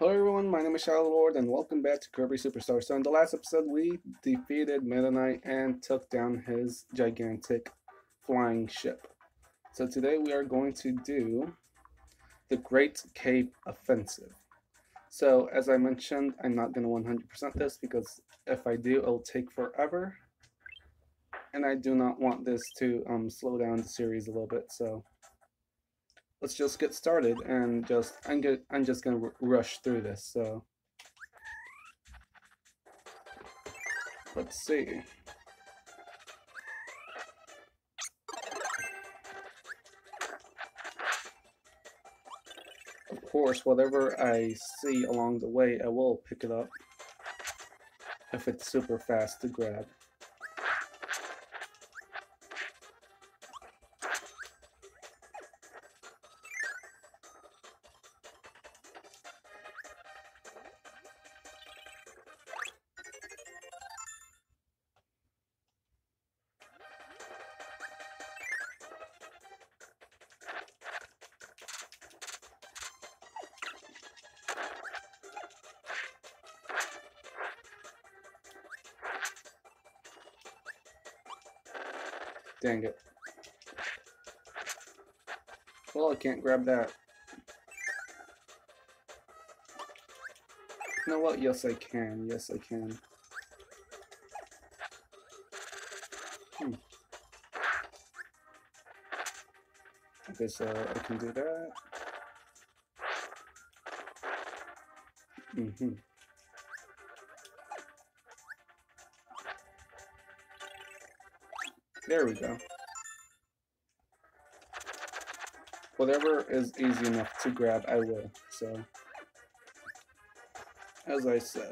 Hello everyone, my name is Shadow Lord and welcome back to Kirby Superstar. So in the last episode we defeated Meta Knight and took down his gigantic flying ship. So today we are going to do the Great Cave Offensive. So as I mentioned, I'm not going to 100% this because if I do, it'll take forever. And I do not want this to um, slow down the series a little bit, so let's just get started and just I'm get, I'm just gonna rush through this. So let's see. Of course, whatever I see along the way, I will pick it up if it's super fast to grab. Dang it. Well, I can't grab that. You know what? Yes, I can. Yes, I can. Hmm. Okay, so I can do that. Mm-hmm. There we go. Whatever is easy enough to grab, I will. So, as I said.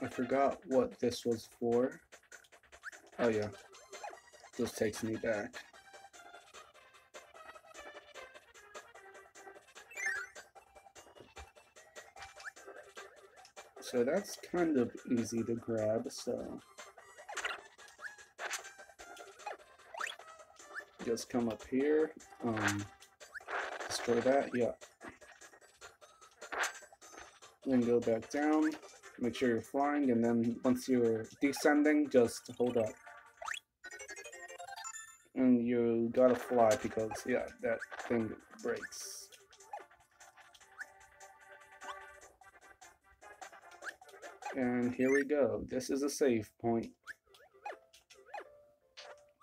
I forgot what this was for. Oh yeah, this takes me back. So that's kind of easy to grab, so... Just come up here, um, destroy that, yeah. Then go back down, make sure you're flying, and then once you're descending, just hold up. And you gotta fly because, yeah, that thing breaks. And here we go. This is a save point.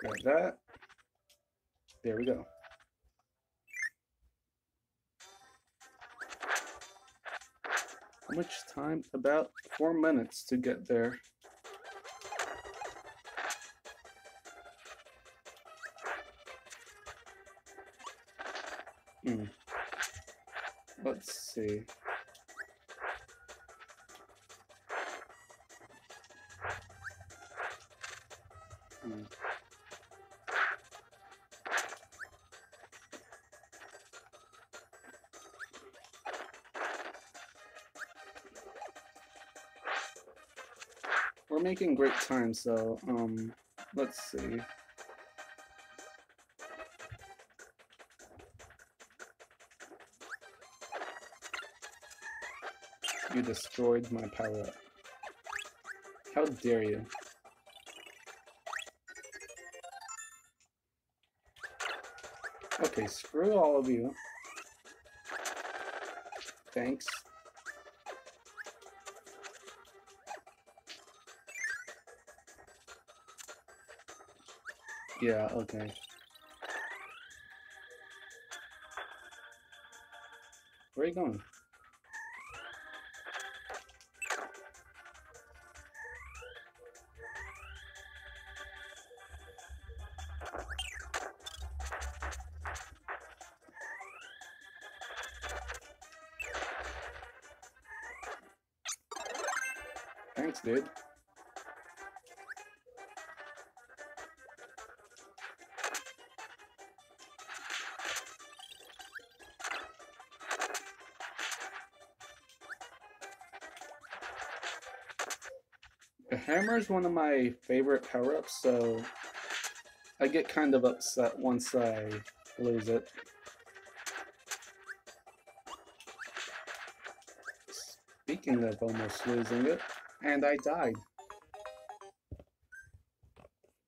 Grab that. There we go. Much time? About four minutes to get there. Hmm. Let's see. Hmm. We're making great time, so um, let's see. You destroyed my power. How dare you? Okay, screw all of you. Thanks. Yeah, okay. Where are you going? Thanks, dude. Hammer is one of my favorite power-ups, so I get kind of upset once I lose it. Speaking of almost losing it, and I died.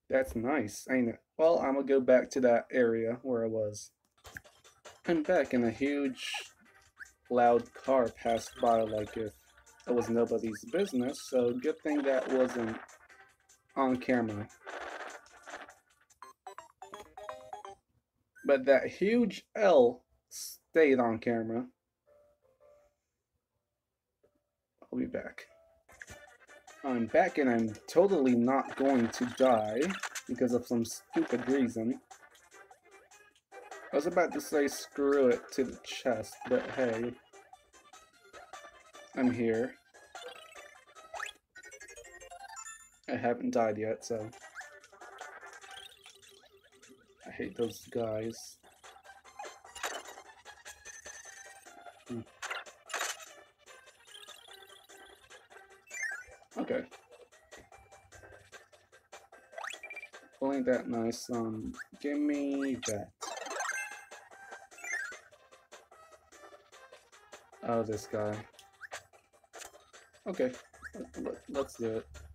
That's nice, ain't it? Well, I'm gonna go back to that area where I was. I'm back and a huge, loud car passed by like if it was nobody's business, so good thing that wasn't on camera. But that huge L stayed on camera. I'll be back. I'm back and I'm totally not going to die because of some stupid reason. I was about to say screw it to the chest, but hey. I'm here. I haven't died yet, so... I hate those guys. Hmm. Okay. Well, ain't that nice? Um, give me that. Oh, this guy. Okay, let's do it.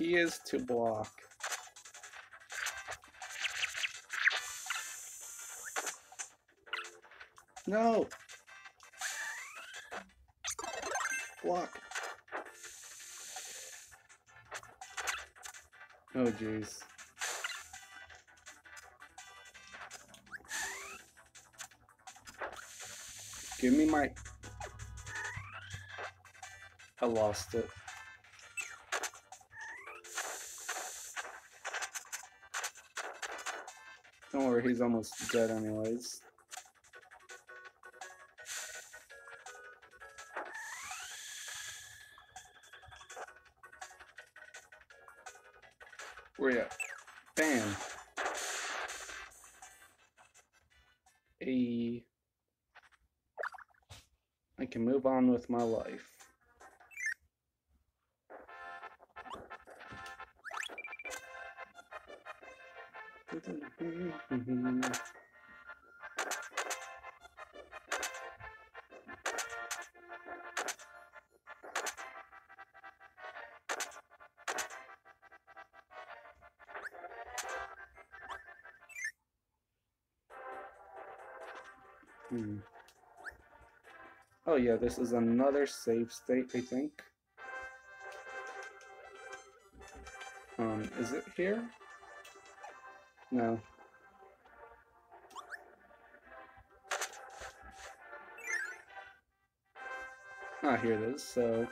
Key is to block. No! Block. Oh jeez. Give me my... I lost it. Don't worry, he's almost dead anyways. Where you at? Bam. A. I can move on with my life. Hmm. Oh yeah, this is another save state, I think. Um, is it here? No. Ah, here it is, so...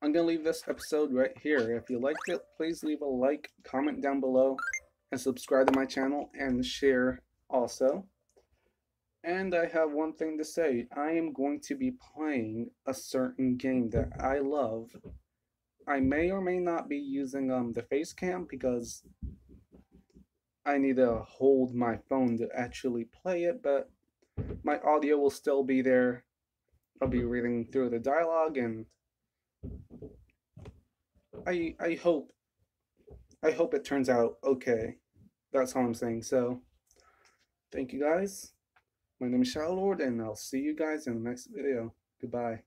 I'm gonna leave this episode right here. If you liked it, please leave a like, comment down below, and subscribe to my channel, and share also. And I have one thing to say. I am going to be playing a certain game that I love I may or may not be using um the face cam because I need to hold my phone to actually play it, but my audio will still be there. I'll be reading through the dialogue and I I hope I hope it turns out okay. That's all I'm saying. So, thank you guys. My name is Shadow Lord, and I'll see you guys in the next video. Goodbye.